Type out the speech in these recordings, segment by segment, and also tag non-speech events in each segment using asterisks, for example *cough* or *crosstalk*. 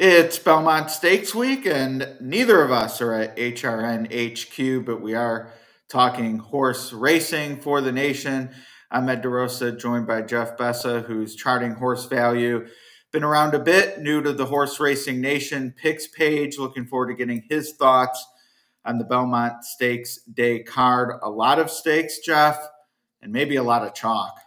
It's Belmont Stakes Week, and neither of us are at HRN HQ, but we are talking horse racing for the nation. I'm Ed DeRosa, joined by Jeff Bessa, who's charting horse value. Been around a bit, new to the Horse Racing Nation picks page. Looking forward to getting his thoughts on the Belmont Stakes Day card. A lot of stakes, Jeff, and maybe a lot of chalk.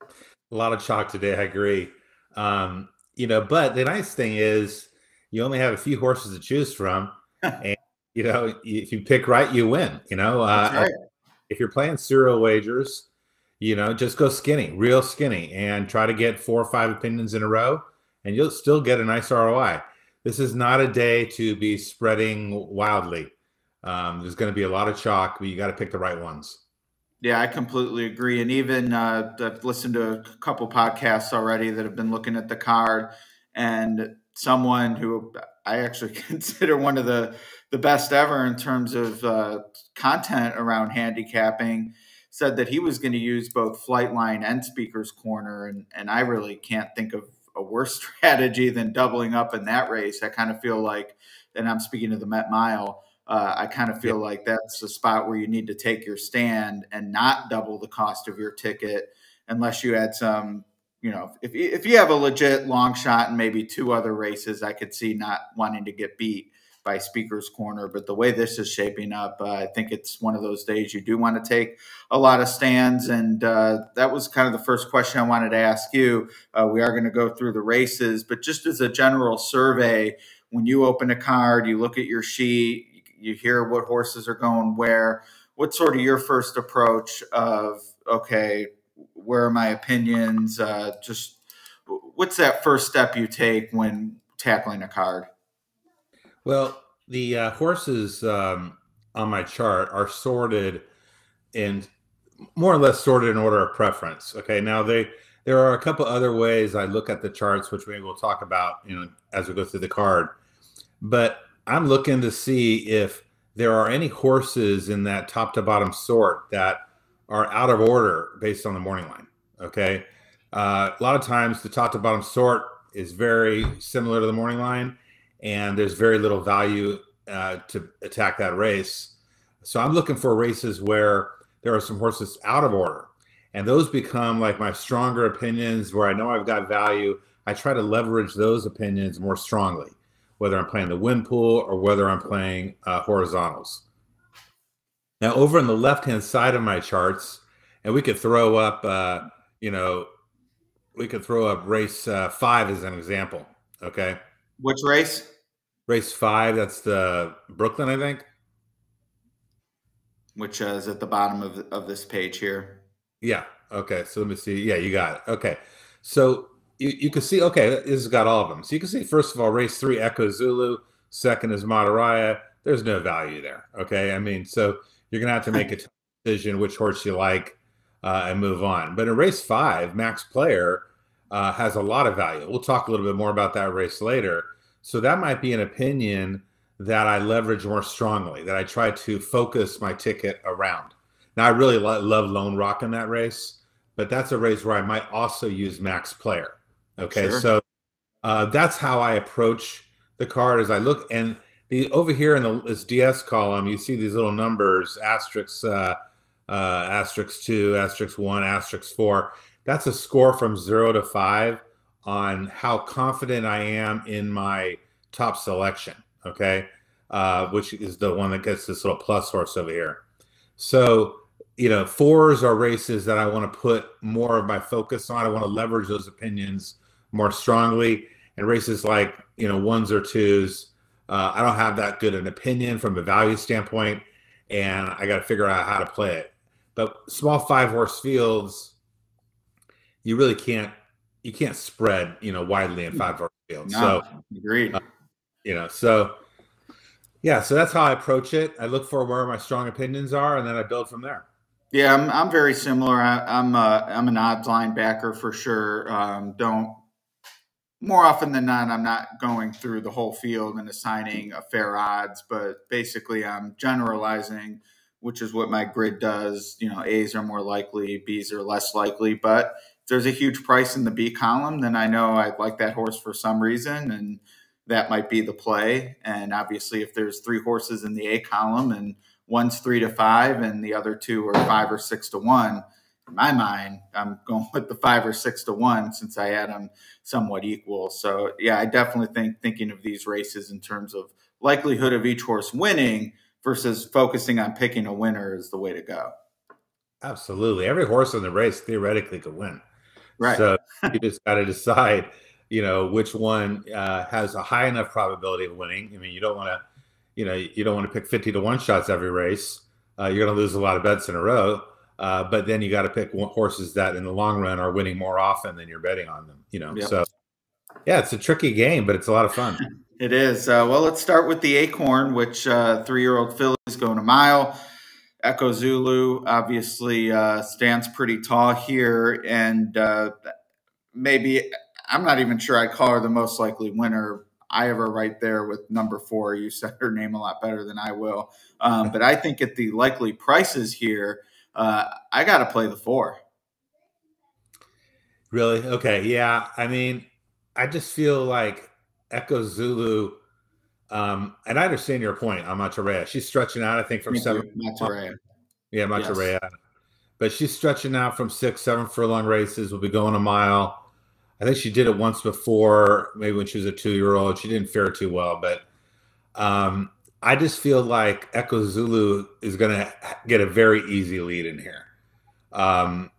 A lot of chalk today, I agree. Um, you know, but the nice thing is, you only have a few horses to choose from, *laughs* and you know if you pick right, you win. You know, uh, right. if you're playing serial wagers, you know just go skinny, real skinny, and try to get four or five opinions in a row, and you'll still get a nice ROI. This is not a day to be spreading wildly. Um, there's going to be a lot of chalk, but you got to pick the right ones. Yeah, I completely agree. And even uh, I've listened to a couple podcasts already that have been looking at the card, and someone who I actually *laughs* consider one of the the best ever in terms of uh, content around handicapping said that he was going to use both Flightline and Speaker's Corner, and and I really can't think of a worse *laughs* strategy than doubling up in that race. I kind of feel like, and I'm speaking of the Met Mile. Uh, I kind of feel like that's a spot where you need to take your stand and not double the cost of your ticket unless you had some you know, if if you have a legit long shot and maybe two other races, I could see not wanting to get beat by Speaker's Corner. But the way this is shaping up, uh, I think it's one of those days you do want to take a lot of stands. And uh, that was kind of the first question I wanted to ask you. Uh, we are going to go through the races, but just as a general survey, when you open a card, you look at your sheet, you hear what horses are going where. What's sort of your first approach of okay? Where are my opinions? Uh, just what's that first step you take when tackling a card? Well, the uh, horses um, on my chart are sorted and more or less sorted in order of preference. Okay, now they there are a couple other ways I look at the charts, which maybe we'll talk about, you know, as we go through the card. But I'm looking to see if there are any horses in that top to bottom sort that are out of order based on the morning line. Okay. Uh, a lot of times the top to bottom sort is very similar to the morning line, and there's very little value uh, to attack that race. So I'm looking for races where there are some horses out of order, and those become like my stronger opinions where I know I've got value. I try to leverage those opinions more strongly, whether I'm playing the win pool or whether I'm playing uh, horizontals. Now, over on the left hand side of my charts, and we could throw up, uh, you know, we could throw up race uh, five as an example. Okay. Which race? Race five. That's the Brooklyn, I think. Which uh, is at the bottom of, of this page here. Yeah. Okay. So let me see. Yeah, you got it. Okay. So you, you can see, okay, this has got all of them. So you can see, first of all, race three, Echo Zulu. Second is Matareya. There's no value there. Okay. I mean, so you're going to have to make a decision which horse you like uh, and move on. But in race five, Max Player uh, has a lot of value. We'll talk a little bit more about that race later. So that might be an opinion that I leverage more strongly, that I try to focus my ticket around. Now, I really lo- love Lone Rock in that race, but that's a race where I might also use Max Player. Okay, sure. so uh, that's how I approach the card. As I look and the over here in the this DS column, you see these little numbers, asterisk, uh, uh, asterisk two, asterisk one, asterisk four. That's a score from zero to five on how confident I am in my top selection. Okay, uh, which is the one that gets this little plus horse over here. So you know, fours are races that I want to put more of my focus on. I want to leverage those opinions more strongly. And races like you know ones or twos uh, I don't have that good an opinion from a value standpoint, and I got to figure out how to play it. But small five horse fields, you really can't you can't spread you know widely in five horse fields. No, so agreed. Uh, you know, so yeah, so that's how I approach it. I look for where my strong opinions are, and then I build from there. Yeah, I'm, I'm very similar. I, am a, I'm an odds line backer for sure. Um, don't more often than not, I'm not going through the whole field and assigning a fair odds, but basically I'm generalizing, which is what my grid does. You know, A's are more likely, B's are less likely. But if there's a huge price in the B column, then I know I like that horse for some reason. And that might be the play. And obviously, if there's three horses in the A column and one's three to five and the other two are five or six to one, in my mind, I'm going *laughs* with the five or six to one since I had them somewhat equal. So yeah, I definitely think thinking of these races in terms of likelihood of each horse winning versus focusing on picking a winner is the way to go. Absolutely. Every horse in the race theoretically could win. Right. So *laughs* you just got to decide, you know, which one uh, has a high enough probability of winning. I mean, you don't want to, you know, you don't want to pick 50 to one shots every race. Uh, you're going to lose a lot of bets in a row. Uh, but then you got to pick horses that in the long run are winning more often than you're betting on them, you know. Yep. So, yeah, it's a tricky game, but it's a lot of fun. *laughs* It is. Uh, well, let's start with the Acorn, which uh, three year old fillies going a mile. Echo Zulu obviously uh, stands pretty tall here, and uh, maybe I'm not even sure I'd call her the most likely winner. I have her right there with number four. You said her name a lot better than I will, um, but I think at the likely prices here, uh, I got to play the four. Really? Okay. Yeah. I mean, I just feel like Echo Zulu um, and I understand your point on Macharea. She's stretching out, I think, from seven. Macharea. Yeah, Macharea. Yes. But she's stretching out from six, seven furlong races. Will be going a mile. I think she did it once before, maybe when she was a two-year-old. She didn't fare too well, but um, I just feel like Echo Zulu is going to get a very easy lead in here. Um,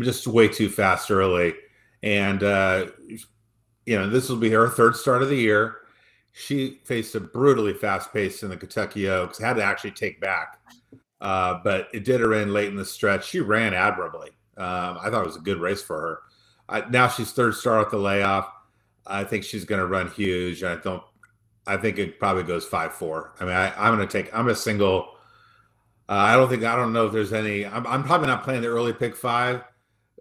just way too fast early, and uh, you know this will be her third start of the year she faced a brutally fast pace in the Kentucky Oaks, had to actually take back. Uh, but it did her in late in the stretch. She ran admirably. Um, I thought it was a good race for her. I, now she's third star at the layoff. I think she's going to run huge. I don't. I think it probably goes five four. I mean, I, am going to take. I'm a single. Uh, I don't think. I don't know if there's any. I'm, I'm probably not playing the early pick five.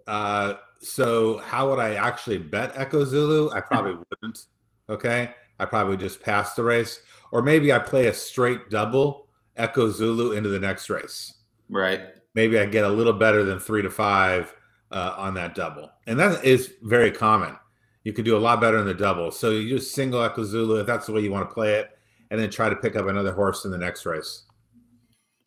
Uh, so how would I actually bet Echo Zulu? I probably *laughs* wouldn't. Okay. I probably just pass the race, or maybe I play a straight double Echo Zulu into the next race. Right. Maybe I get a little better than three to five uh, on that double, and that is very common. You could do a lot better in the double. So you just single Echo Zulu if that's the way you want to play it, and then try to pick up another horse in the next race.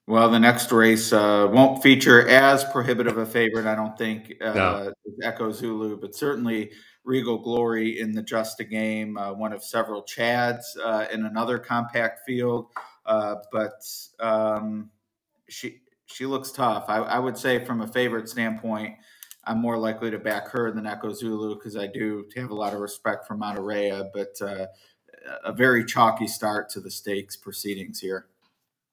Well, the next race uh, won't feature as prohibitive a favorite, I don't think, uh, no. Echo Zulu, but certainly Regal Glory in the Just a Game, uh, one of several Chads uh, in another compact field. Uh, but um, she she looks tough. I, I, would say from a favorite standpoint, I'm more likely to back her than Echo Zulu because I do have a lot of respect for Monterey, but uh, a very chalky start to the stakes proceedings here.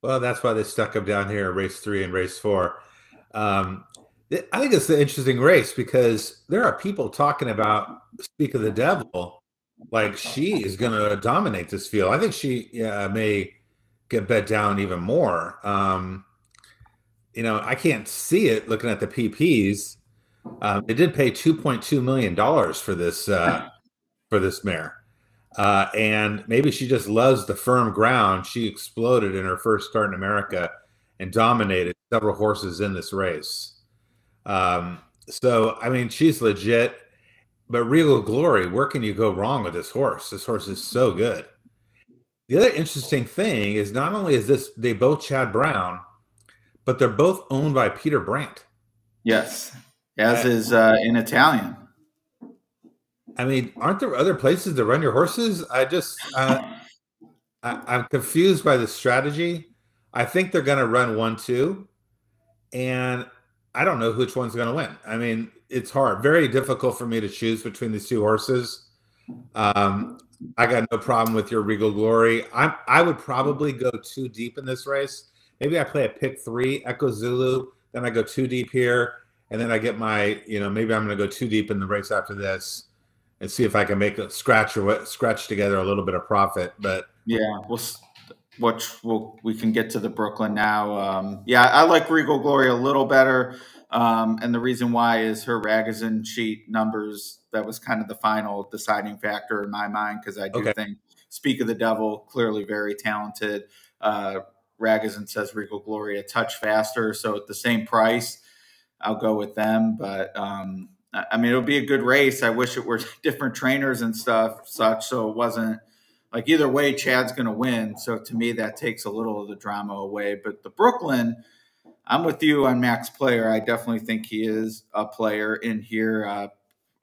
Well, that's why they stuck him down here in race three and race four. Um, I think it's an interesting race because there are people talking about Speak of the Devil, like she is going to dominate this field. I think she yeah, may get bet down even more. Um, you know, I can't see it looking at the PPs. Um, they did pay two point two million dollars for this uh, *laughs* for this mare, uh, and maybe she just loves the firm ground. She exploded in her first start in America and dominated several horses in this race. Um, so I mean, she's legit. But Regal Glory, where can you go wrong with this horse? This horse is so good. The other interesting thing is not only is this they both Chad Brown, but they're both owned by Peter Brant. Yes, as is uh, in Italian. I mean, aren't there other places to run your horses? I just uh, I, am confused by the strategy. I think they're going to run one two, and I don't know which one's going to win. I mean, it's hard, very difficult for me to choose between these two horses. Um, I got no problem with your Regal Glory. I I would probably go too deep in this race. Maybe I play a pick three, Echo Zulu, then I go too deep here, and then I get my, you know, maybe I'm going to go too deep in the race after this, and see if I can make a scratch or scratch together a little bit of profit. But yeah, we'll which we'll, we can get to the Brooklyn now. Um, yeah, I like Regal Glory a little better. Um, and the reason why is her Ragozin sheet numbers. That was kind of the final deciding factor in my mind because I do okay. think Speak of the Devil, clearly very talented. Uh, Ragozin says Regal Glory a touch faster. So at the same price, I'll go with them. But um, I mean, it'll be a good race. I wish it were *laughs* different trainers and stuff, such so it wasn't like either way, Chad's going to win. So to me, that takes a little of the drama away. But the Brooklyn, I'm with you on Max Player. I definitely think he is a player in here. Uh,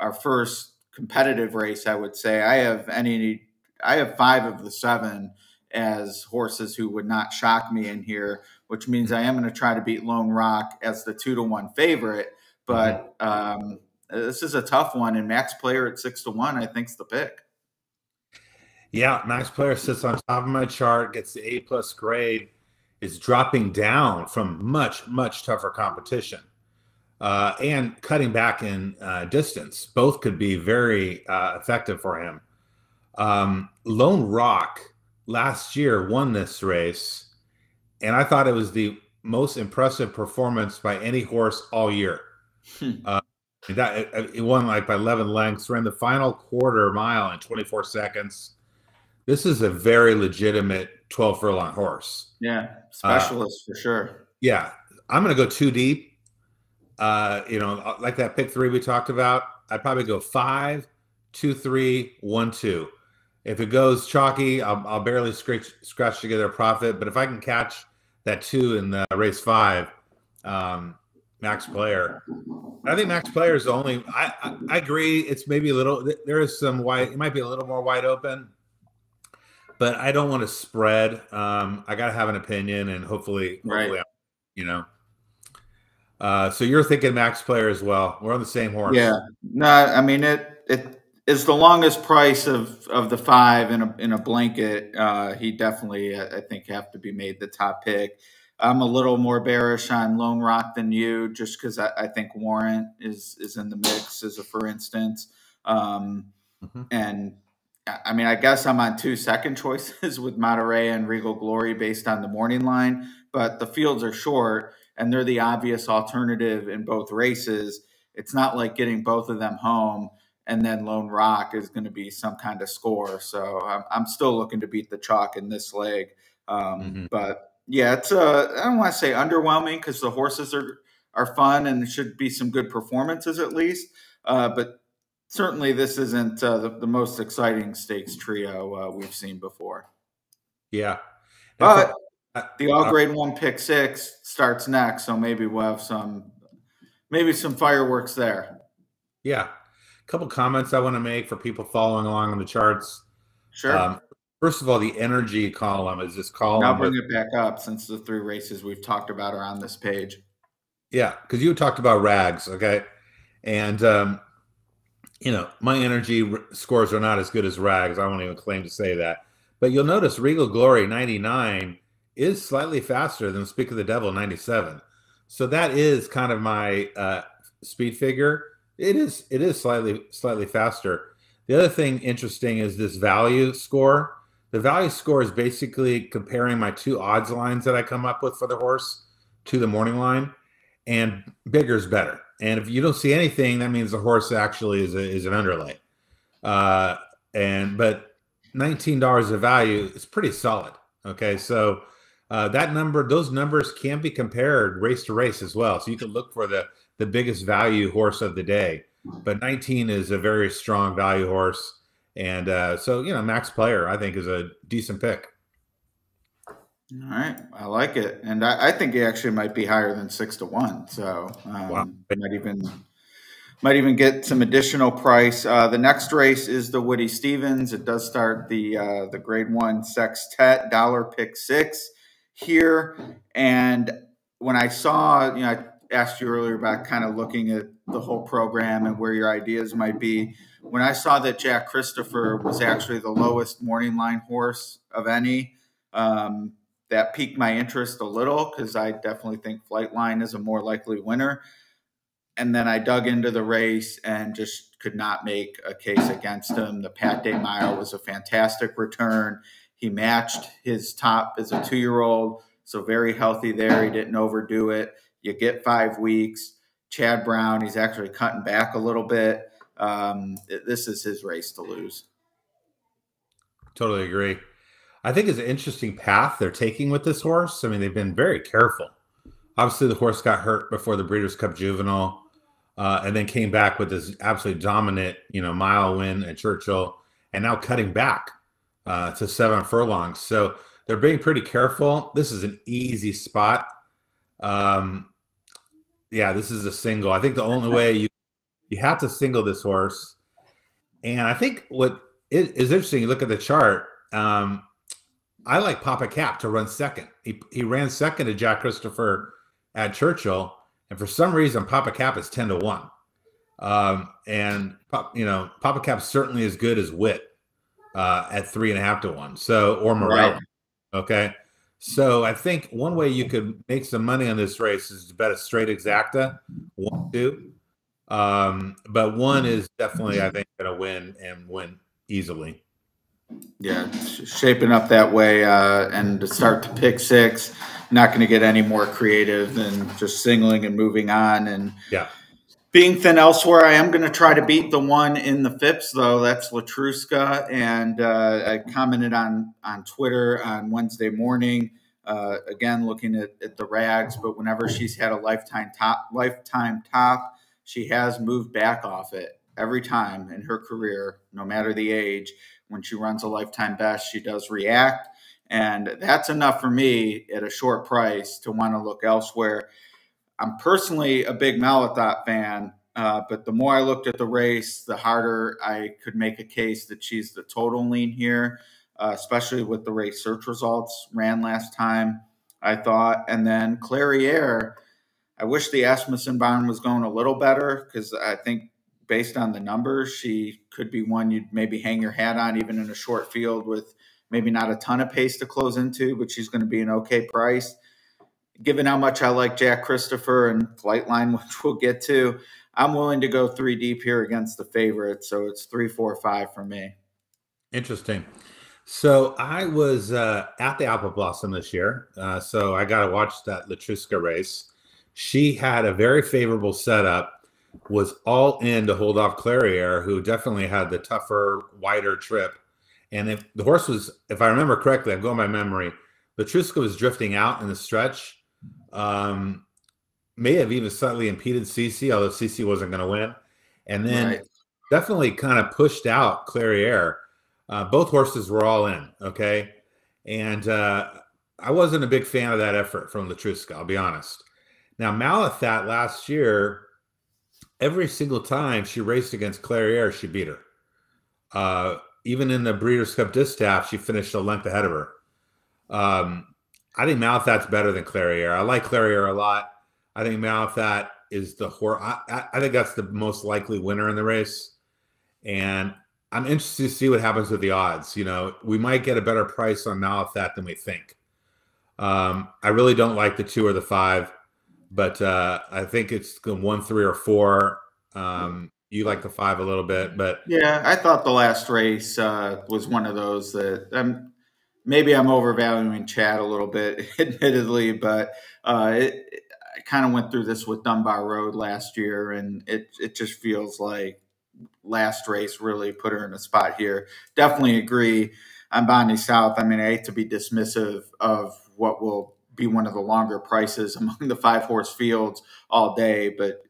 our first competitive race, I would say. I have any, I have five of the seven as horses who would not shock me in here, which means I am going to try to beat Lone Rock as the two to one favorite. But mm-hmm. um, this is a tough one, and Max Player at six to one, I think, is the pick. Yeah, Max Player sits on top of my chart, gets the A plus grade, is dropping down from much much tougher competition, uh, and cutting back in uh, distance. Both could be very uh, effective for him. Um, Lone Rock last year won this race, and I thought it was the most impressive performance by any horse all year. Hmm. Uh, that it won like by 11 lengths. Ran the final quarter mile in 24 seconds this is a very legitimate 12 furlong horse. Yeah, specialist uh, for sure. Yeah, I'm going to go too deep. Uh, you know, uh, like that pick three we talked about, I'd probably go five, two, three, one, two. If it goes chalky, I'll, I'll barely scratch, scratch together a profit. But if I can catch that two in the race five, um, max player, I think max player is the only. I, I, I agree. It's maybe a little. There is some wide. It might be a little more wide open but I don't want to spread. Um, I got to have an opinion, and hopefully, right. hopefully you know. Uh, so you're thinking max player as well. We're on the same horse. Yeah. No, I mean it. It is the longest price of of the five in a in a blanket. Uh, he definitely, I think, have to be made the top pick. I'm a little more bearish on Lone Rock than you, just because I, I, think Warren is is in the mix as a for instance. Um, mm-hmm. And I mean, I guess I'm on two second choices *laughs* with Monterey and Regal Glory based on the morning line, but the fields are short and they're the obvious alternative in both races. It's not like getting both of them home and then Lone Rock is going to be some kind of score. So I'm, I'm still looking to beat the chalk in this leg. Um, mm-hmm. But yeah, it's uh, I don't want to say underwhelming because the horses are are fun and should be some good performances at least. Uh, but certainly this isn't uh, the, the, most exciting stakes trio uh, we've seen before. Yeah. But the all uh, grade one pick six starts next, so maybe we'll have some maybe some fireworks there. Yeah. Couple comments I want to make for people following along on the charts. Sure. Um, first of all, the energy column is this column. I'll bring with, it back up since the three races we've talked about are on this page. Yeah, because you talked about rags, okay? And um, you know, my energy scores are not as good as Rags. I won't even claim to say that. But you'll notice Regal Glory 99 is slightly faster than Speak of the Devil 97. So that is kind of my uh, speed figure. It is it is slightly slightly faster. The other thing interesting is this value score. The value score is basically comparing my two odds lines that I come up with for the horse to the morning line, and bigger is better. And if you don't see anything, that means the horse actually is a, is an underlay. Uh, and but nineteen dollars of value is pretty solid. Okay, so uh, that number, those numbers can be compared race to race as well. So you can look for the the biggest value horse of the day. But 19 is a very strong value horse, and uh, so you know Max Player I think is a decent pick. All right, I like it, and I, I, think it actually might be higher than six to one. So um, wow. might even might even get some additional price. Uh, the next race is the Woody Stephens. It does start the uh, the Grade One Sextet Dollar Pick Six here, and when I saw, you know, I asked you earlier about kind of looking at the whole program and where your ideas might be. When I saw that Jack Christopher was actually the lowest morning line horse of any. Um, that piqued my interest a little because I definitely think Flightline is a more likely winner. And then I dug into the race and just could not make a case against him. The Pat Day Mile was a fantastic return. He matched his top as a two year old, so very healthy there. He didn't overdo it. You get five weeks. Chad Brown, he's actually cutting back a little bit. Um, this is his race to lose. Totally agree. I think it's an interesting path they're taking with this horse. I mean, they've been very careful. Obviously, the horse got hurt before the Breeders' Cup Juvenile, uh, and then came back with this absolutely dominant, you know, mile win at Churchill, and now cutting back uh, to seven furlongs. So they're being pretty careful. This is an easy spot. Um, yeah, this is a single. I think the only way you you have to single this horse, and I think what is, is interesting. You look at the chart. Um, I like Papa Cap to run second. He he ran second to Jack Christopher at Churchill, and for some reason, Papa Cap is ten to one. Um, and you know, Papa Cap certainly as good as Wit uh, at three and a half to one. So or Morel. Right. Okay. So I think one way you could make some money on this race is to bet a straight exacta, one, two. Um, but one is definitely, I think, going to win and win easily. Yeah, shaping up that way, uh, and to start to pick six, not going to get any more creative than just singling and moving on. And yeah, being thin elsewhere, I am going to try to beat the one in the Phipps, though. That's Letruska, and uh, I commented on on Twitter on Wednesday morning. Uh, again, looking at, at, the rags, but whenever she's had a lifetime top, lifetime top, she has moved back off it every time in her career, no matter the age. When she runs a lifetime best, she does react, and that's enough for me at a short price to want to look elsewhere. I'm personally a big Malathaat fan, uh, but the more I looked at the race, the harder I could make a case that she's the total lean here, uh, especially with the race search results ran last time, I thought. And then Clairiere, I wish the Asmussen barn was going a little better because I think based on the numbers, she could be one you'd maybe hang your hat on, even in a short field with maybe not a ton of pace to close into, but she's going to be an okay price given how much I like Jack Christopher and Flightline, *laughs* which we'll get to, I'm willing to go three deep here against the favorite. So it's three, four, five for me. Interesting. So I was uh, at the Apple Blossom this year. Uh, so I got to watch that Letruska race. She had a very favorable setup, was all in to hold off Clairiere, who definitely had the tougher, wider trip. And if the horse was, if I remember correctly, I'm going by memory, Letruska was drifting out in the stretch um, may have even slightly impeded Ce Ce, although Ce Ce wasn't going to win. And then right. definitely kind of pushed out Clairiere. Uh, both horses were all in, okay? And uh, I wasn't a big fan of that effort from Letruska, I'll be honest. Now, Malathaat last year, every single time she raced against Clairiere, she beat her. Uh, even in the Breeders' Cup Distaff, she finished a length ahead of her. Um, I think Malathaat's better than Clairiere. I like Clairiere a lot. I think Malathaat is the horse. I, I, think that's the most likely winner in the race. And I'm interested to see what happens with the odds. You know, we might get a better price on Malathaat than we think. Um, I really don't like the two or the five, but uh, I think it's the one, three, or four. Um, you like the five a little bit, but yeah, I thought the last race uh, was one of those that um, maybe I'm overvaluing Chad a little bit, *laughs* admittedly, but uh, it, I kind of went through this with Dunbar Road last year, and it it just feels like last race really put her in a spot here. Definitely agree on Bonny South. I mean, I hate to be dismissive of what will be one of the longer prices *laughs* among the five horse fields all day, but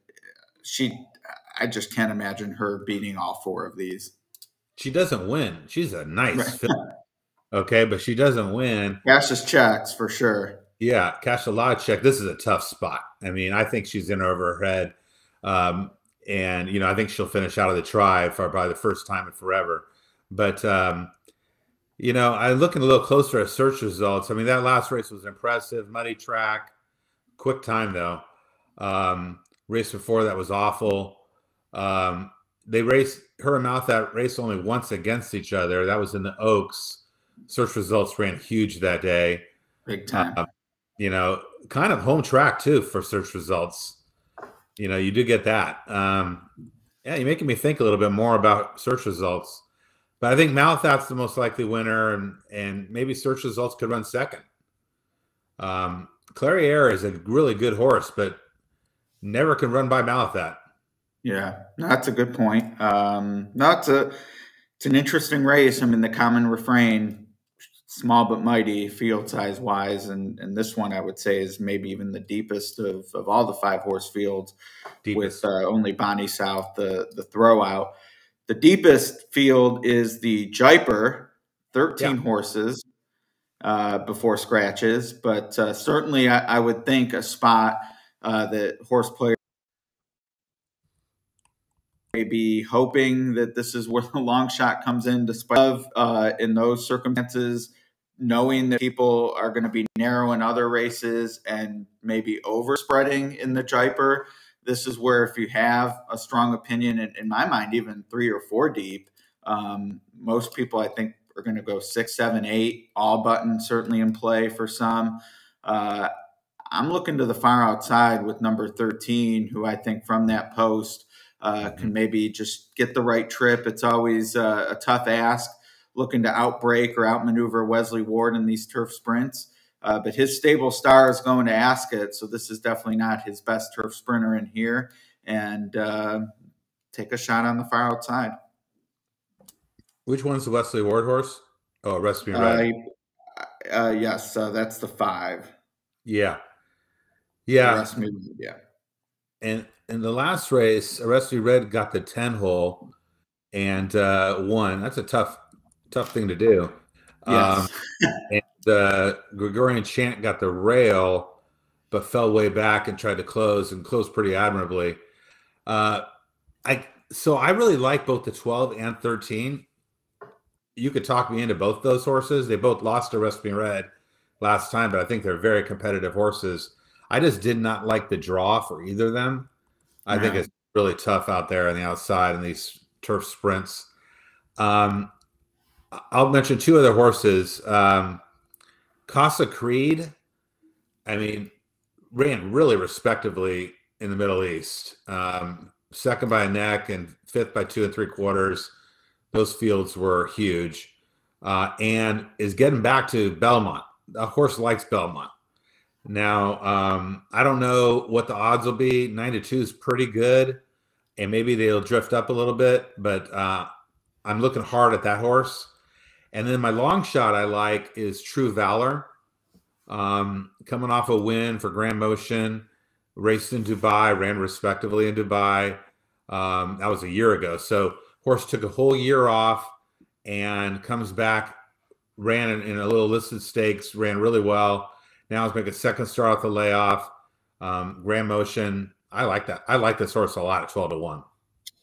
she, I just can't imagine her beating all four of these. She doesn't win. She's a nice right. Okay, but she doesn't win. Cashes checks for sure. Yeah, cash a lot of check. This is a tough spot. I mean, I think she's in over her head. Um, and, you know, I think she'll finish out of the try for probably the first time in forever. But, um, you know, I looking a little closer at search results. I mean, that last race was impressive, muddy track, quick time though. Um, race before that was awful. Um, they raced her and Malathaat race only once against each other. That was in the Oaks search results ran huge that day. Big time. Uh, you know, kind of home track too for search results. You know, you do get that. Um, yeah, you're making me think a little bit more about search results. But I think Malathaat's the most likely winner, and and maybe search results could run second. Um, Clairiere is a really good horse, but never can run by Malathaat. Yeah, that's a good point. Um, that's a it's an interesting race. I mean, the common refrain small but mighty field size wise and and this one i would say is maybe even the deepest of, of all the five horse fields deepest. with uh, only bonny south the the throw out the deepest field is the Jaipur 13 yeah. horses uh, before scratches, but uh, certainly I, I, would think a spot uh, that horse players may be hoping that this is where the long shot comes in, despite of, uh, in those circumstances, knowing that people are going to be narrow in other races and maybe overspreading in the Jaipur. This is where if you have a strong opinion, in, in my mind, even three or four deep, um, most people I think are going to go six, seven, eight, all button certainly in play for some. Uh, I'm looking to the far outside with number 13, who I think from that post uh, can maybe just get the right trip. It's always uh, a tough ask looking to outbreak or outmaneuver Wesley Ward in these turf sprints. Uh, but his stable star is going to Ascot, so this is definitely not his best turf sprinter in here. And uh, take a shot on the far outside. Which one's the Wesley Ward horse? Oh, Recipe Red. Uh, uh, yes, uh, that's the five. Yeah, yeah, yeah. And in the last race, Recipe Red got the ten hole and uh, won. That's a tough, tough thing to do. Yes. Um, and uh, Gregorian Chant got the rail, but fell way back and tried to close and closed pretty admirably. Uh, I so I really like both the twelve and thirteen you could talk me into both those horses. They both lost to Recipe Red last time, but I think they're very competitive horses. I just did not like the draw for either of them. I yeah. think it's really tough out there on the outside in these turf sprints. Um, I'll mention two other horses. Um, Casa Creed, I mean, ran really respectively in the Middle East. Um, second by a neck and fifth by two and three quarters. Those fields were huge, uh, and is getting back to Belmont. The horse likes Belmont. Now, um, I don't know what the odds will be. Nine to two is pretty good, and maybe they'll drift up a little bit. But uh, I'm looking hard at that horse. And then my long shot I like is True Valor, um, coming off a win for Graham Motion, raced in Dubai, ran respectively in Dubai. Um, that was a year ago. So Horse took a whole year off and comes back, ran in, in a little listed stakes, ran really well. Now he's making second start off the layoff. Um, Graham Motion. I like that. I like this horse a lot at 12 to 1.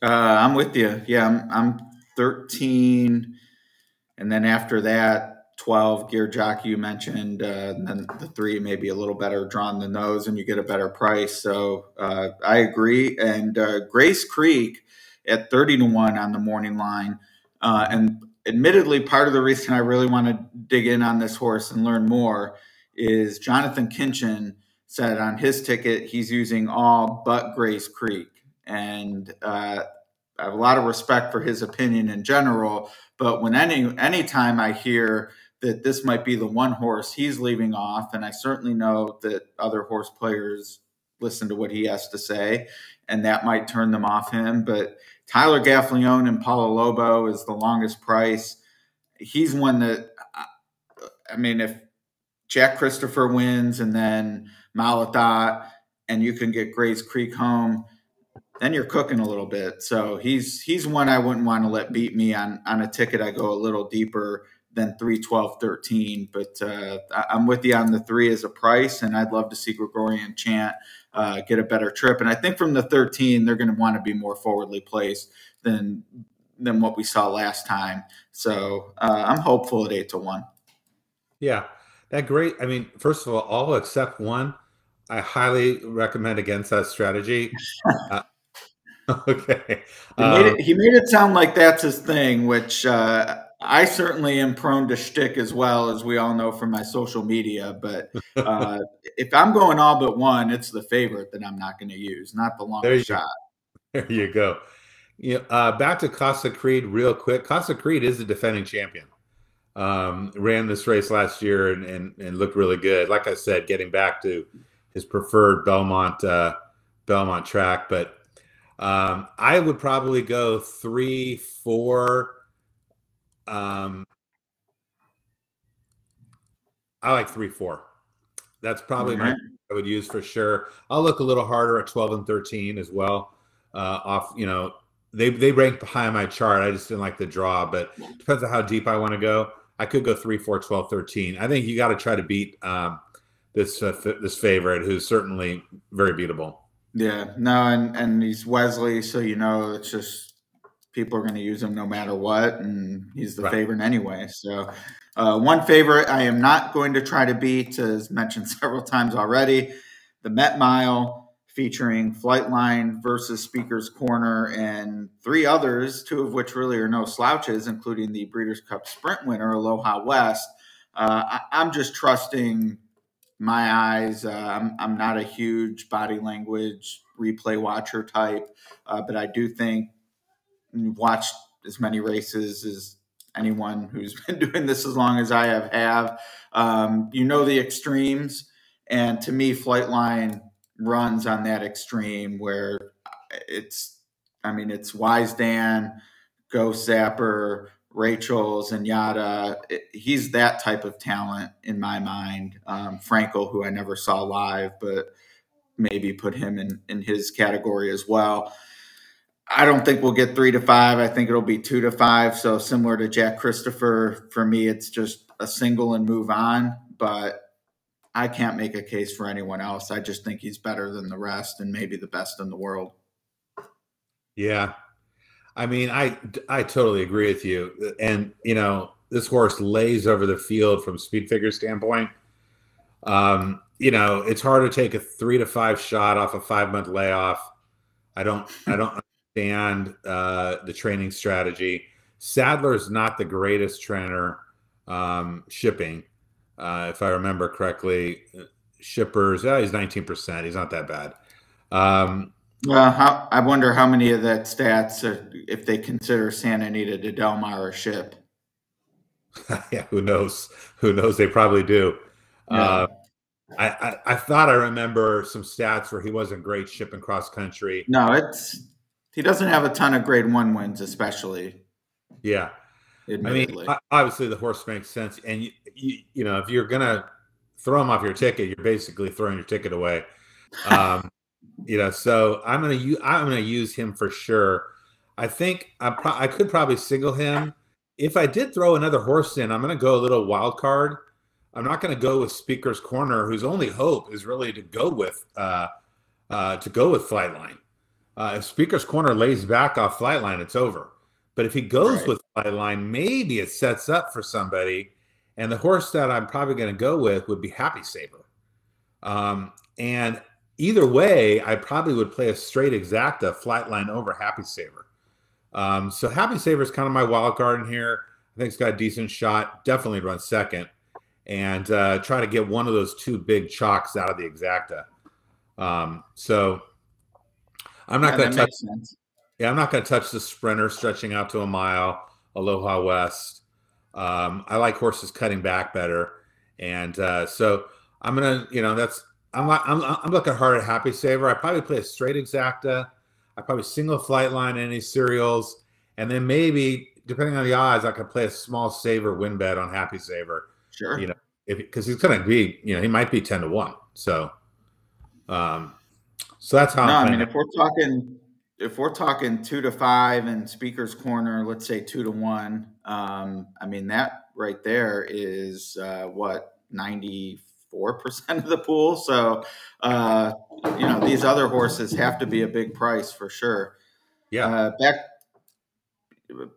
Uh, I'm with you. Yeah, I'm, I'm 13. And then after that, 12 gear jockey you mentioned. Uh, and then the three may be a little better drawn than those, and you get a better price. So uh, I agree. And uh, Grace Creek at 30 to 1 on the morning line. Uh, and admittedly, part of the reason I really want to dig in on this horse and learn more is Jonathon Kinchen said on his ticket he's using all but Grace Creek. And uh, I have a lot of respect for his opinion in general. But when any anytime I hear that this might be the one horse he's leaving off, and I certainly know that other horse players listen to what he has to say, and that might turn them off him. But Tyler Gaffalione and Paulo Lobo is the longest price. He's one that, I mean, if Jack Christopher wins and then Malathaat and you can get Grace Creek home, then you're cooking a little bit. So he's he's one I wouldn't want to let beat me on on a ticket. I go a little deeper than 3, 12, 13. But uh, I'm with you on the three as a price, and I'd love to see Gregorian Chant uh, get a better trip. And I think from the 13, they're going to want to be more forwardly placed than than what we saw last time. So uh, I'm hopeful at eight to one. Yeah, that great. I mean, first of all, all except one, I highly recommend against that strategy. *laughs* uh, *laughs* okay, he made, it, um, he made, it, sound like that's his thing, which uh, I certainly am prone to shtick as well, as we all know from my social media. But *laughs* uh, if I'm going all but one, it's the favorite that I'm not going to use, not the long shot. *laughs* There you go. You know, uh, back to Casa Creed real quick. Casa Creed is the defending champion. Um, ran this race last year and, and, and looked really good. Like I said, getting back to his preferred Belmont uh, Belmont track, but um, I would probably go three, four um, I like three four. That's probably my I would use for sure. I'll look a little harder at twelve and thirteen as well. Uh, off, you know, they they rank behind my chart. I just didn't like the draw, but depends on how deep I want to go. I could go 3, 4, 12, 13. I think you got to try to beat um, this uh, f- this favorite, who's certainly very beatable. Yeah, no, and and he's Wesley, so you know it's just people are going to use him no matter what, and he's the right. favorite anyway. So, uh, one favorite I am not going to try to beat, as mentioned *laughs* several times already, the Met Mile featuring Flightline versus Speaker's Corner and three others, two of which really are no slouches, including the Breeders' Cup Sprint winner Aloha West. Uh, I, am just trusting my eyes. Uh, I'm, I'm not a huge body language replay watcher type, uh, but I do think you've watched as many races as anyone who's *laughs* been doing this as long as I have have. Um, you know the extremes, and to me, Flightline runs on that extreme where it's, I mean, it's Wise Dan, Ghostzapper, Rachel Alexandra. He's that type of talent in my mind. Um, Frankel, who I never saw live, but maybe put him in, in his category as well. I don't think we'll get three to five. I think it'll be two to five. So similar to Jack Christopher, for me, it's just a single and move on. But I can't make a case for anyone else. I just think he's better than the rest and maybe the best in the world. Yeah. I mean, I I totally agree with you. And you know, this horse lays over the field from speed figure standpoint. Um, you know, it's hard to take a three to five shot off a five month layoff. I don't I don't understand uh, the training strategy. Sadler is not the greatest trainer um, shipping uh, if I remember correctly. Shippers, yeah, he's 19%. He's not that bad. Um, well, how, I wonder how many of that stats, are, if they consider Santa Anita to Del Mar a ship. *laughs* yeah, who knows? Who knows? They probably do. Yeah. Uh, I, I, I thought I remember some stats where he wasn't great shipping cross country. No, it's he doesn't have a ton of grade one wins, especially. Yeah, Admittedly. I mean, obviously the horse makes sense, and you, you, you, know if you're gonna throw him off your ticket, you're basically throwing your ticket away. Um, you know, so I'm gonna use I'm gonna use him for sure. I think I, pro- I could probably single him. If I did throw another horse in, I'm gonna go a little wild card. I'm not gonna go with Speaker's Corner, whose only hope is really to go with uh, uh, to go with Flightline. Uh, if Speaker's Corner lays back off Flightline, it's over. But if he goes right. with line, maybe it sets up for somebody. And the horse that I'm probably going to go with would be Happy Saver. Um, and either way, I probably would play a straight exacta Flightline over Happy Saver. Um, so Happy Saver is kind of my wild card in here. I think it's got a decent shot. Definitely run second, and uh, try to get one of those two big chalks out of the exacta. Um, so I'm not yeah, going to touch. Sense. Yeah, I'm not going to touch the sprinter stretching out to a mile, Aloha West. Um, I like horses cutting back better, and uh, so I'm gonna, you know, that's I'm I'm I'm looking hard at Happy Saver. I probably play a straight exacta. I probably single Flightline any serials, and then maybe depending on the odds, I could play a small saver win bet on Happy Saver. Sure, you know, because he's going to be, you know, he might be ten to one. So, um, so that's how. No, i mean, if we're talking if we're talking two to five and speaker's corner, let's say two to one, um, I mean, that right there is uh, what, 94% of the pool. So, uh, you know, these other horses have to be a big price for sure. Yeah. Uh, back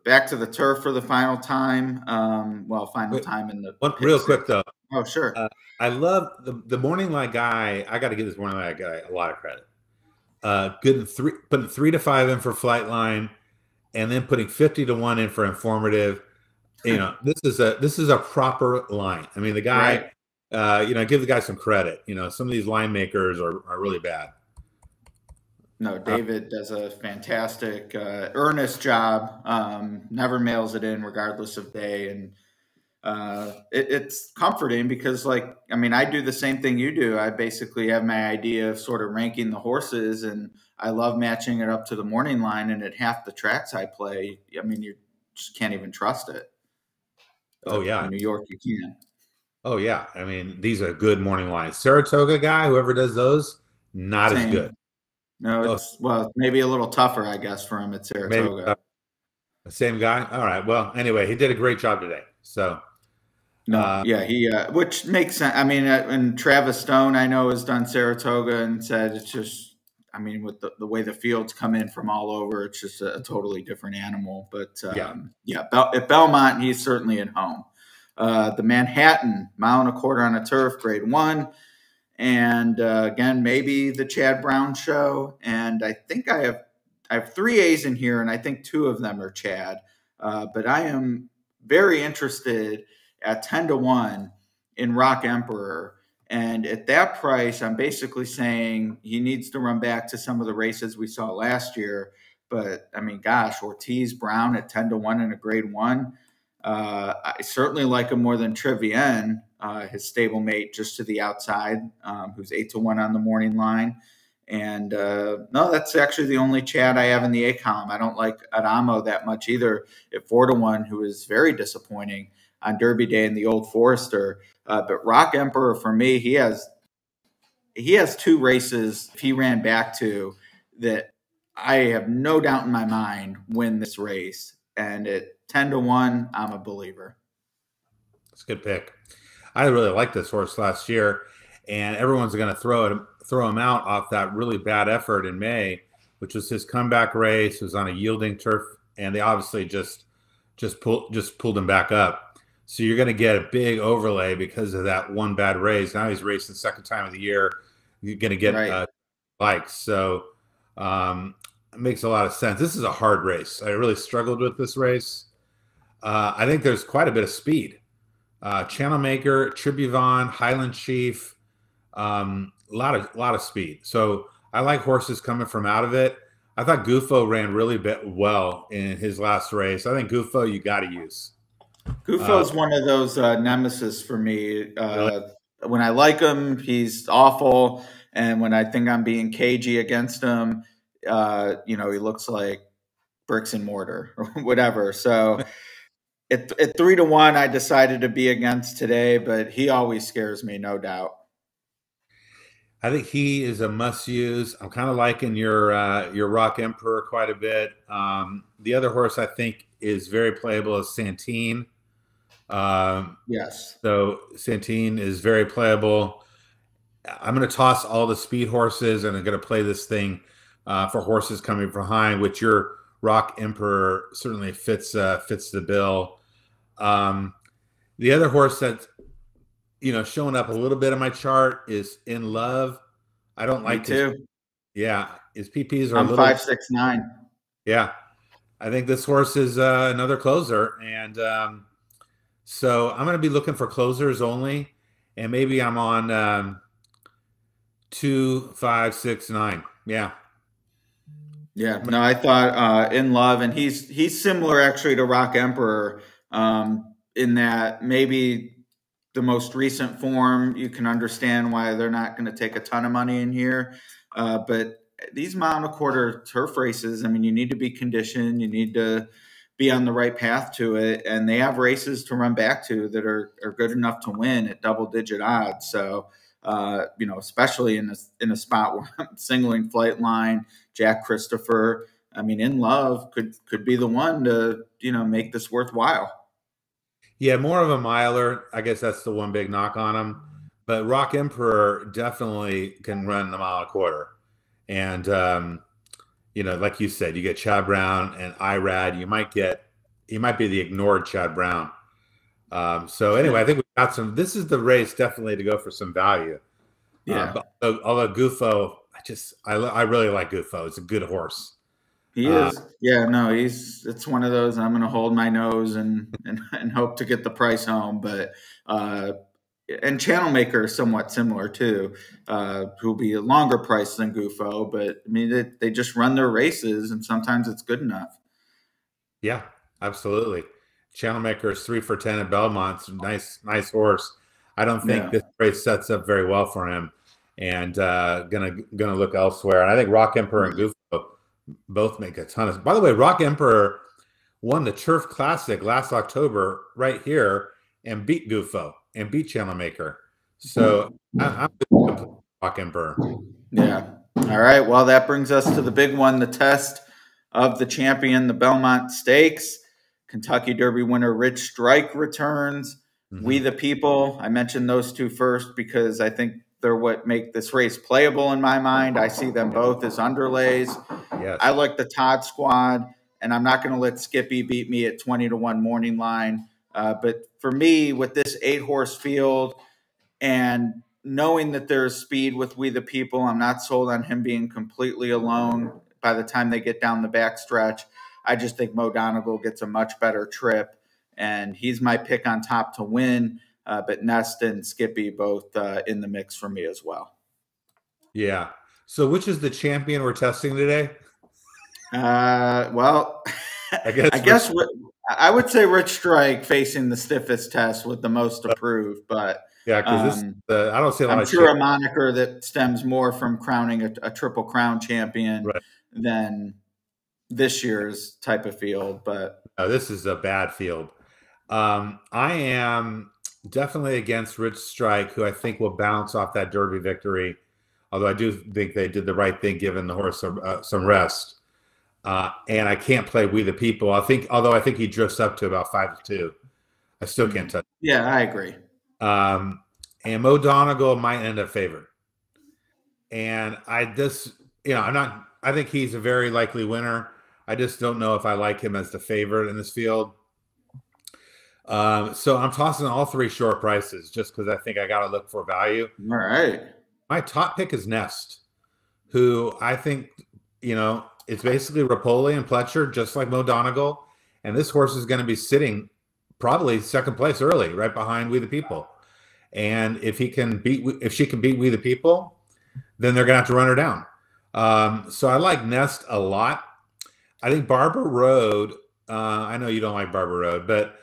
back to the turf for the final time. Um, well, final Wait, time in the one, real quick though. Oh, sure. Uh, I love the the morning light guy. I got to give this morning light guy a lot of credit uh, good three, putting three to five in for Flightline, and then putting fifty to one in for informative. You know, this is a this is a proper line. I mean, the guy, right. Uh, you know, give the guy some credit. You know, some of these line makers are, are really bad. No, David does a fantastic, uh, earnest job. Um, never mails it in, regardless of day, and uh, it, it's comforting because, like, I mean, I do the same thing you do. I basically have my idea of sort of ranking the horses, and I love matching it up to the morning line. And at half the tracks I play, I mean, you just can't even trust it. Oh yeah, in New York you can. Oh yeah, I mean, these are good morning lines. Saratoga guy, whoever does those, not same. as good. No, oh. it's oh. well, maybe a little tougher, I guess, for him at Saratoga. Maybe, uh, same guy. All right. Well, anyway, he did a great job today. So No, uh, yeah, he uh, which makes sense. I mean, uh, and Travis Stone, I know, has done Saratoga and said it's just. I mean, with the, the way the fields come in from all over, it's just a, a totally different animal. But um, yeah, yeah Bel- at Belmont, he's certainly at home. Uh, the Manhattan, mile and a quarter on a turf, grade one. And uh, again, maybe the Chad Brown show. And I think I have I have three A's in here, and I think two of them are Chad. Uh, but I am very interested at 10 to 1 in Rockemperor. And at that price, I'm basically saying he needs to run back to some of the races we saw last year. But I mean, gosh, Ortiz Brown at 10 to 1 in a grade one. Uh, I certainly like him more than Trevien, uh, his stablemate, just to the outside, um, who's eight to one on the morning line. And uh, no, that's actually the only Chad I have in the A column. I don't like Adhamo that much either at four to one, who is very disappointing on Derby Day in the Old Forester. Uh, but Rockemperor for me, he has he has two races he ran back to that I have no doubt in my mind win this race, and it 10 to 1, I'm a believer. It's a good pick. I really liked this horse last year, and everyone's going to throw it, throw him out off that really bad effort in May, which was his comeback race. It was on a yielding turf, and they obviously just just pull just pulled him back up. So you're going to get a big overlay because of that one bad race. Now he's racing second time of the year. You're going to get right. uh. So um, it makes a lot of sense. This is a hard race. I really struggled with this race. Uh, I think there's quite a bit of speed. Uh, Channel Maker, Tribhuvan, Highland Chief, um, a lot of lot of speed. So I like horses coming from out of it. I thought Gufo ran really bit well in his last race. I think Gufo you got to use. Gufo's uh, one of those uh, nemesis for me. Uh, really? When I like him, he's awful, and when I think I'm being cagey against him, uh, you know, he looks like bricks and mortar or *laughs* whatever. So. *laughs* at, at three to one, I decided to be against today, but he always scares me, no doubt. I think he is a must use. I'm kind of liking your uh, your Rockemperor quite a bit. Um, the other horse I think is very playable is Santin. Um, yes. So Santin is very playable. I'm going to toss all the speed horses and I'm going to play this thing uh, for horses coming behind, which your Rockemperor certainly fits uh, fits the bill. Um, the other horse that's you know showing up a little bit on my chart is In Love. I don't like too. His, yeah, his PPs are I'm little, five six nine. Yeah, I think this horse is uh, another closer, and um, so I'm going to be looking for closers only, and maybe I'm on um, two, five, six, nine. Yeah. Yeah. No, I thought uh, in love, and he's he's similar actually to Rockemperor um, in that maybe the most recent form you can understand why they're not going to take a ton of money in here, uh, but these mile and a quarter turf races, I mean, you need to be conditioned. You need to be on the right path to it. And they have races to run back to that are, are good enough to win at double digit odds. So, uh, you know, especially in a, in a spot where I'm singling Flightline, Jack Christopher. I mean, in love could could be the one to you know make this worthwhile. Yeah, more of a miler. I guess that's the one big knock on him. But Rockemperor definitely can run the mile and a quarter, and um, you know, like you said, you get Chad Brown and Irad. You might get, you might be the ignored Chad Brown. Um, so anyway, I think we got some. This is the race definitely to go for some value. Yeah. Uh, but, although Gufo, I just I I really like Gufo. It's a good horse. He uh, is. Yeah. No, he's. It's one of those. I'm going to hold my nose and, and *laughs* and hope to get the price home. But uh, and Channel Maker is somewhat similar too, uh, who'll be a longer price than Gufo, but I mean they, they just run their races, and sometimes it's good enough. Yeah, absolutely. Channel Maker is three for ten at Belmont. Nice, nice horse. I don't think yeah. this race sets up very well for him, and uh, gonna gonna look elsewhere. And I think Rockemperor and Gufo both make a ton of. By the way, Rockemperor won the Turf Classic last October right here and beat Gufo and beat Channel Maker. So I, am Rockemperor. Yeah. All right. Well, that brings us to the big one, the test of the champion, the Belmont Stakes. Kentucky Derby winner Rich Strike returns. Mm-hmm. We the People, I mentioned those two first because I think they're what make this race playable in my mind. I see them both as underlays. Yes. I like the Todd squad, and I'm not going to let Skippy beat me at 20 to 1 morning line. Uh, but for me, with this eight horse field and knowing that there's speed with We the People, I'm not sold on him being completely alone by the time they get down the backstretch. I just think Mo Donegal gets a much better trip, and he's my pick on top to win. Uh, but Nest and Skippy both uh, in the mix for me as well. Yeah. So, which is the champion we're testing today? Uh, well, I guess *laughs* I guess I would say Rich Strike facing the stiffest test with the most approved, but yeah, because um, this I don't see a lot. I'm sure a moniker that stems more from crowning a, a triple crown champion right. than this year's type of field. But no, this is a bad field. Um, I am definitely against Rich Strike, who I think will bounce off that Derby victory. Although I do think they did the right thing, giving the horse some, uh, some rest. Uh, and I can't play We the People. I think, although I think he drifts up to about five to two, I still can't mm-hmm. touch. Yeah, I agree. Um, and Mo Donegal might end up favored. And I just, you know, I'm not. I think he's a very likely winner. I just don't know if I like him as the favorite in this field. Um, so I'm tossing all three short prices just because I think I got to look for value. All right. My top pick is Nest, who I think, you know, it's basically Repole and Pletcher, just like Mo Donegal. And this horse is going to be sitting probably second place early, right behind We the People. And if he can beat, if she can beat We the People, then they're going to have to run her down. Um, so I like Nest a lot. I think Barber Road. Uh, I know you don't like Barber Road, but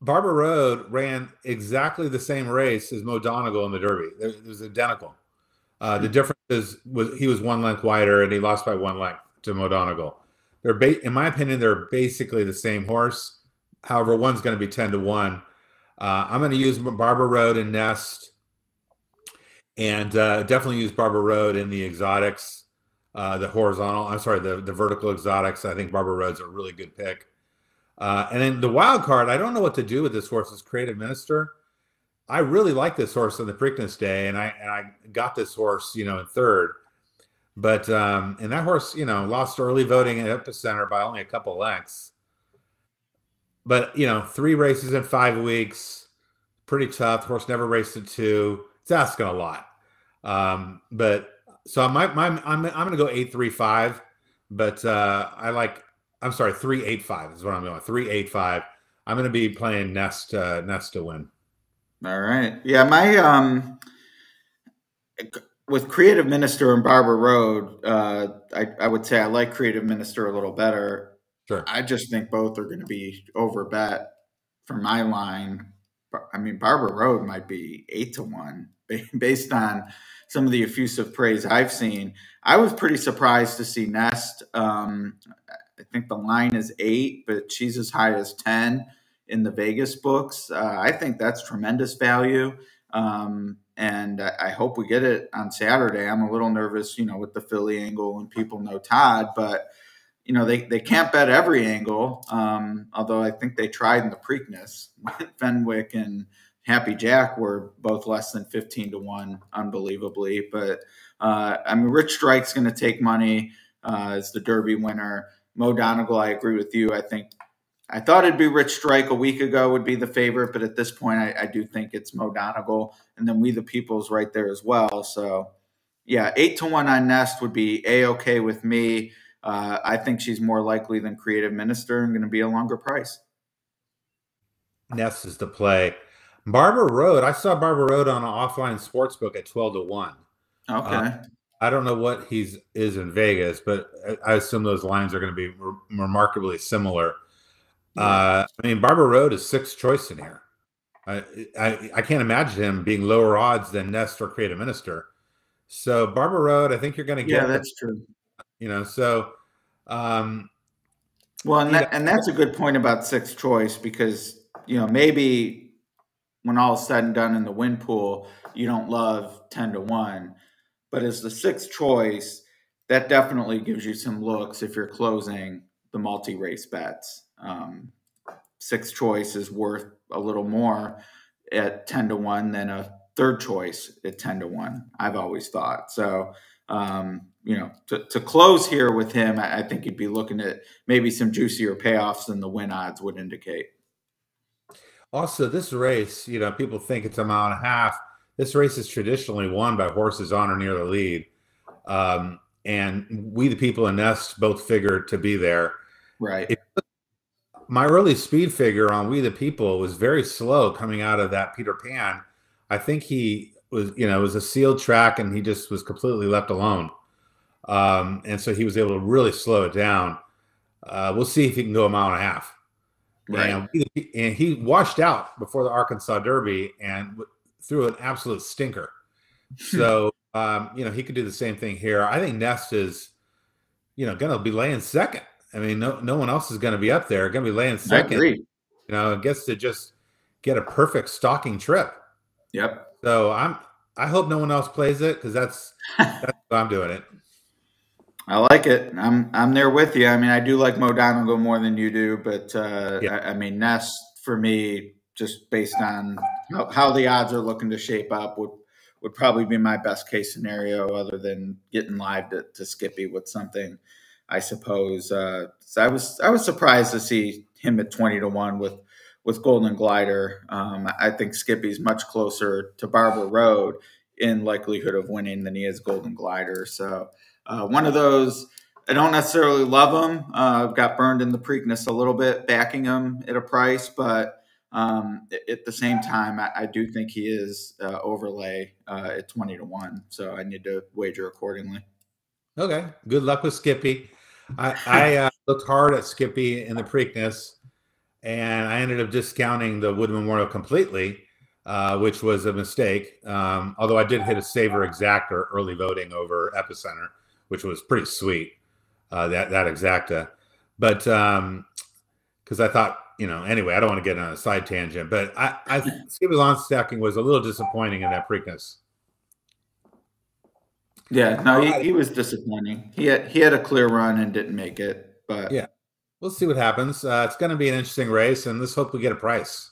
Barber Road ran exactly the same race as Mo Donegal in the Derby. It was identical. Uh, the difference is was he was one length wider and he lost by one length to Mo Donegal. They're ba- in my opinion, they're basically the same horse. However, one's going to be ten to one. Uh, I'm going to use Barber Road and Nest, and uh, definitely use Barber Road in the exotics, uh, the horizontal. I'm sorry, the the vertical exotics. I think Barber Road's a really good pick. Uh, and then the wild card, I don't know what to do with this horse as creative minister. I really like this horse on the Preakness day, and I and I got this horse, you know, in third. But um, and that horse, you know, lost early voting at Epicenter by only a couple lengths. But you know, three races in five weeks, pretty tough. Horse never raced at two. It's asking a lot. Um, but so my, my I'm I'm going to go eight three five. But uh, I like I'm sorry, three eight five is what I'm going. Three eight five. I'm going to be playing Nest uh, Nest to win. All right. Yeah, my um with Creative Minister and Barber Road, uh, I, I would say I like Creative Minister a little better. Sure. I just think both are going to be over bet for my line. I mean, Barber Road might be eight to one *laughs* based on some of the effusive praise I've seen. I was pretty surprised to see Nest. Um, I think the line is eight, but she's as high as 10 in the Vegas books. Uh, I think that's tremendous value. Um, and I, hope we get it on Saturday. I'm a little nervous, you know, with the filly angle and people know Todd, but you know they, they can't bet every angle. Um, although I think they tried in the Preakness. *laughs* Fenwick and Happy Jack were both less than 15 to one, unbelievably. But uh, I mean, Rich Strike's going to take money uh, as the Derby winner. Mo Donegal, I agree with you. I think I thought it'd be Rich Strike a week ago would be the favorite, but at this point, I, I do think it's Mo Donegal, and then We the People's right there as well. So, yeah, eight to one on Nest would be a okay with me. Uh, I think she's more likely than Creative Minister and going to be a longer price. Nest is the play. Barber Road. I saw Barber Road on an offline sports book at twelve to one. Okay. Uh, I don't know what he's is in Vegas, but I assume those lines are going to be re- remarkably similar. Uh, I mean, Barber Road is sixth choice in here. I, I, I can't imagine him being lower odds than Nest or Creative Minister. So Barber Road, I think you're going to get. Yeah, that's true. You know, so. Um, well, and that, and that's a good point about sixth choice because you know maybe when all is said and done in the win pool, you don't love ten to one but as the sixth choice, that definitely gives you some looks if you're closing the multi race bets. Um, sixth choice is worth a little more at 10 to 1 than a third choice at 10 to 1. I've always thought. So, um, you know, to, to close here with him, I, I think you'd be looking at maybe some juicier payoffs than the win odds would indicate. Also, this race, you know, people think it's a mile and a half. This race is traditionally won by horses on or near the lead. Um, and we, the people in Nest, both figured to be there. Right. It, my early speed figure on We the People was very slow coming out of that Peter Pan. I think he was, you know, it was a sealed track and he just was completely left alone. Um, and so he was able to really slow it down. Uh, we'll see if he can go a mile and a half. Right. And, he, and he washed out before the Arkansas Derby and threw an absolute stinker. So, um, you know, he could do the same thing here. I think Nest is, you know, going to be laying second. I mean, no, no one else is going to be up there. Going to be laying second. You know, gets to just get a perfect stalking trip. Yep. So I'm. I hope no one else plays it because that's *laughs* that's I'm doing it. I like it. I'm I'm there with you. I mean, I do like Mo Donegal more than you do, but uh, yeah. I, I, mean, Nest for me, just based on how, how, the odds are looking to shape up, would would probably be my best case scenario, other than getting live to, to Skippy with something. I suppose. Uh, so I was I was surprised to see him at twenty to one with with Golden Glider. Um, I think Skippy's much closer to Barber Road in likelihood of winning than he is Golden Glider. So. Uh, one of those, I don't necessarily love them. Uh, got burned in the Preakness a little bit, backing him at a price, but um, at the same time, I, I do think he is uh, overlay uh, at 20 to 1. So I need to wager accordingly. Okay. Good luck with Skippy. I, I uh, looked hard at Skippy in the Preakness, and I ended up discounting the Wood Memorial completely. Uh, which was a mistake. Um, although I did hit a saver exacta early voting over Epicenter, which was pretty sweet. Uh, that that exacta, but um, because I thought you know anyway, I don't want to get on a side tangent, but I I *laughs* Skippylongstocking was a little disappointing in that Preakness. Yeah, no, he, he was disappointing. He had he had a clear run and didn't make it, but yeah, we'll see what happens. Uh, it's going to be an interesting race, and let's hope we get a price.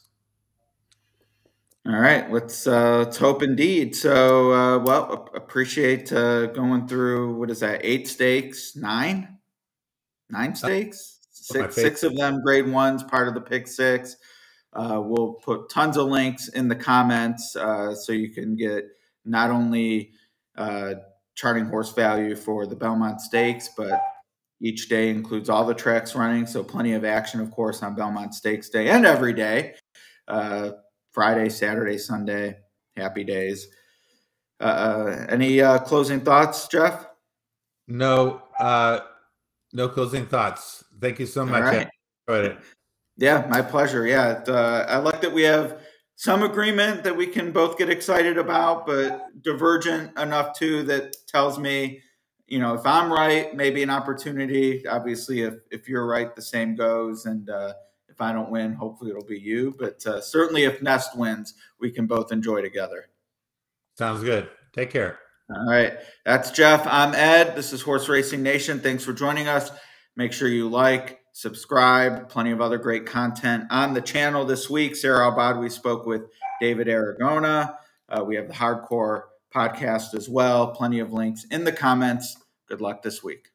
All right, let's uh, let's hope indeed. So, uh, well, appreciate uh, going through what is that? Eight stakes, nine, nine uh, stakes, six, six of them grade ones, part of the pick six. Uh, we'll put tons of links in the comments uh, so you can get not only uh, charting horse value for the Belmont Stakes, but each day includes all the tracks running. So, plenty of action, of course, on Belmont Stakes Day and every day. Uh, Friday, Saturday, Sunday. Happy days. Uh, uh, any uh, closing thoughts, Jeff? No, uh, no closing thoughts. Thank you so much. Right. Yeah, my pleasure. Yeah, uh, I like that we have some agreement that we can both get excited about, but divergent enough too that tells me, you know, if I'm right, maybe an opportunity. Obviously, if if you're right, the same goes. And uh, if I don't win, hopefully it'll be you. But uh, certainly, if Nest wins, we can both enjoy together. Sounds good. Take care. All right. That's Jeff. I'm Ed. This is Horse Racing Nation. Thanks for joining us. Make sure you like, subscribe. Plenty of other great content on the channel this week. Sarah Albad, we spoke with David Aragona. Uh, we have the Hardcore podcast as well. Plenty of links in the comments. Good luck this week.